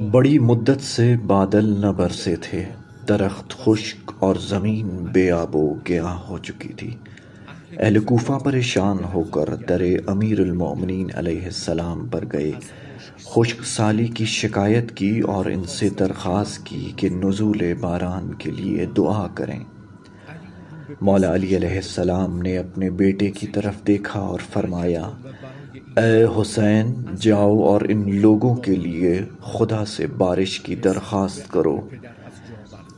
बड़ी मुद्दत से बादल न बरसे थे। दरख्त खुश्क और ज़मीन बेआबो गया हो चुकी थी। अहल परेशान होकर दरे अमीरमिन सलाम पर गए। खुश्क साली की शिकायत की और इनसे दरख्वास्त की कि नज़ुल बारान के लिए दुआ करें। मौला अली सलाम ने अपने बेटे की तरफ़ देखा और फरमाया ए हुसैन, जाओ और इन लोगों के लिए खुदा से बारिश की दरख्वास्त करो।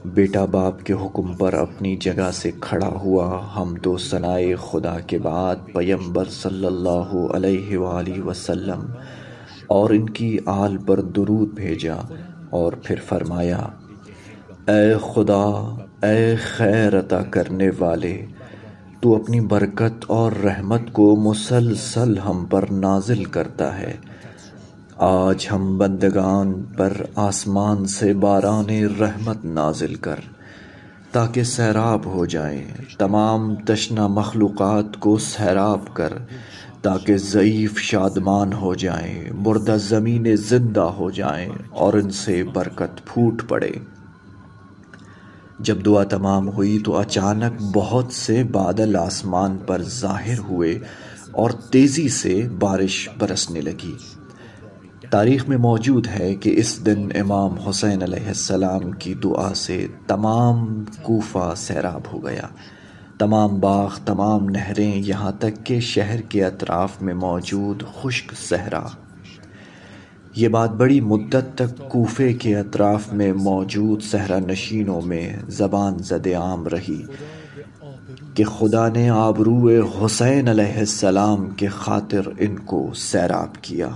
बेटा बाप के हुक्म पर अपनी जगह से खड़ा हुआ हम तो सनाए खुदा के बाद पयंबर सल्लल्लाहु अलैहि वसल्लम, और इनकी आल पर दुरूद भेजा और फिर फरमाया, ए खुदा, ए खैर अता करने वाले तू अपनी बरकत और रहमत को मुसलसल हम पर नाजिल करता है। आज हम बंदगान पर आसमान से बारान रहमत नाजिल कर, ताकि सैराब हो जाए। तमाम तशना मखलूक़ात को सैराब कर, ताकि ज़यीफ़ शादमान हो जाए मुर्दा ज़मीन ज़िंदा हो जाए और इनसे बरकत फूट पड़े। जब दुआ तमाम हुई तो अचानक बहुत से बादल आसमान पर ज़ाहिर हुए और तेज़ी से बारिश बरसने लगी। तारीख़ में मौजूद है कि इस दिन इमाम हुसैन अलैहिस्सलाम की दुआ से तमाम कोफा सैराब हो गया। तमाम बाग, तमाम नहरें यहाँ तक के शहर के अतराफ़ में मौजूद खुश्क सहरा। ये बात बड़ी मुद्दत तक कोफे के अतराफ़ में मौजूद सहरा नशीनों में ज़बान जद आम रही कि खुदा ने आबरू हुसैन सलाम के खातिर इनको सैराब किया।